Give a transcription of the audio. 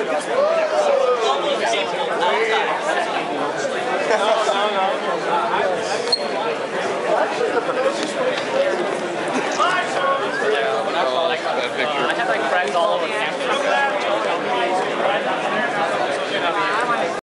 Obrigado.